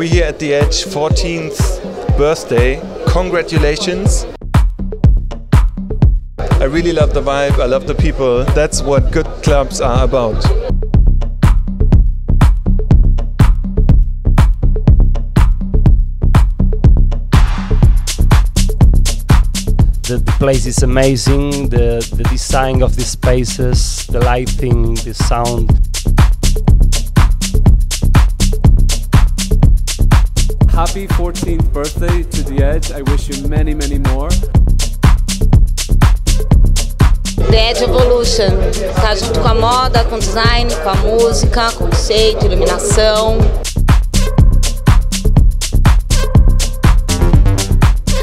We're here at the Edge 14th birthday. Congratulations. I really love the vibe, I love the people. That's what good clubs are about. The, place is amazing, the, the design of the spaces, the lighting, the sound. Happy 14th birthday to The Edge. I wish you many, many more. The Edge Evolution está junto com a moda, com o design, com a música, conceito, iluminação.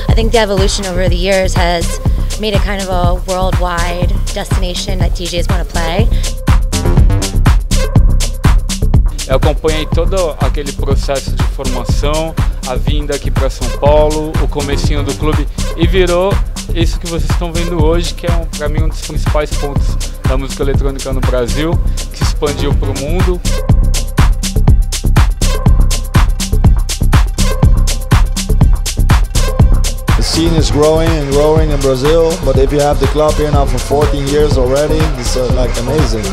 I think the evolution over the years has made it kind of a worldwide destination that DJs want to play. Eu acompanhei todo aquele processo de formação, a vinda aqui para São Paulo, o comecinho do clube e virou isso que vocês estão vendo hoje, que é um, para mim um dos principais pontos da música eletrônica no Brasil, que expandiu para o mundo. The scene is growing and growing in Brazil, but if you have the club here now for 14 years already, it's uh, like amazing.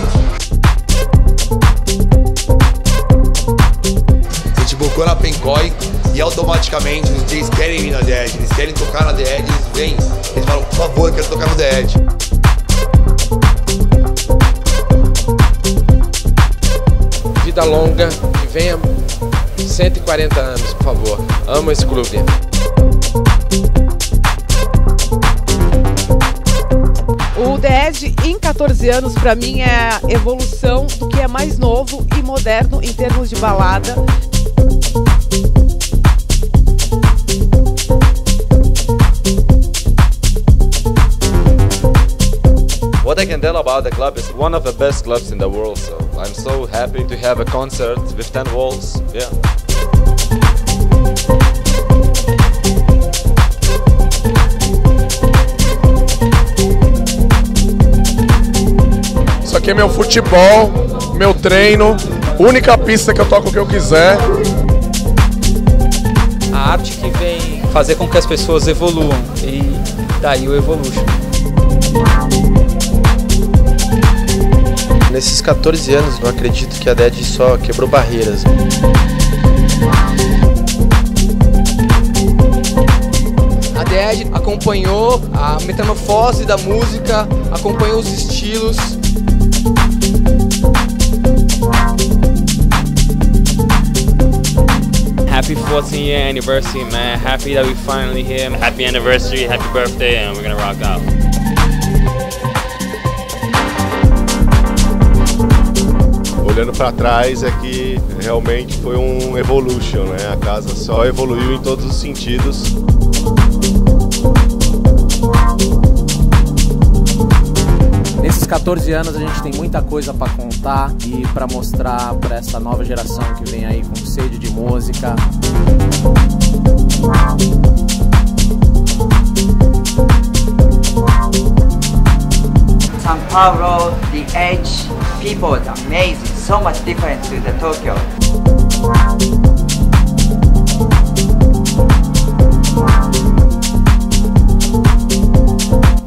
A gente bocou na Pencói e automaticamente os DJs querem vir na The Edge, eles querem tocar na The Edge, eles vêm, eles falam, por favor, eu quero tocar no The Edge. Vida longa, que venha 140 anos, por favor. Amo esse clube. O The Edge em 14 anos para mim é a evolução do que é mais novo e moderno em termos de balada. Tell about the club is one of the best clubs in the world, so I'm so happy to have a concert with 10 walls. Yeah. Isso aqui é meu futebol, meu treino, única pista que eu toco o que eu quiser. A arte que vem fazer com que as pessoas evoluam e daí o Evolution. Nesses 14 anos, não acredito que a DED só quebrou barreiras. A The Edge acompanhou a metamorfose da música, acompanhou os estilos. Happy 14 year anniversary, man. Happy that we finally here. Happy anniversary, happy birthday, and we're gonna rock out. Olhando para trás é que realmente foi um evolution, né? A casa só evoluiu em todos os sentidos. Nesses 14 anos a gente tem muita coisa para contar e para mostrar para essa nova geração que vem aí com sede de música. São Paulo, the edge, people is amazing, so much different to the Tokyo.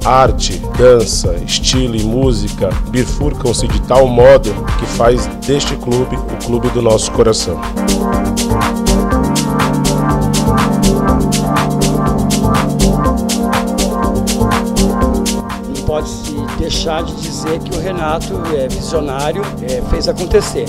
Arte, dança, estilo e música bifurcam-se de tal modo que faz deste clube o clube do nosso coração. Deixar de dizer que o Renato é visionário, é, fez acontecer.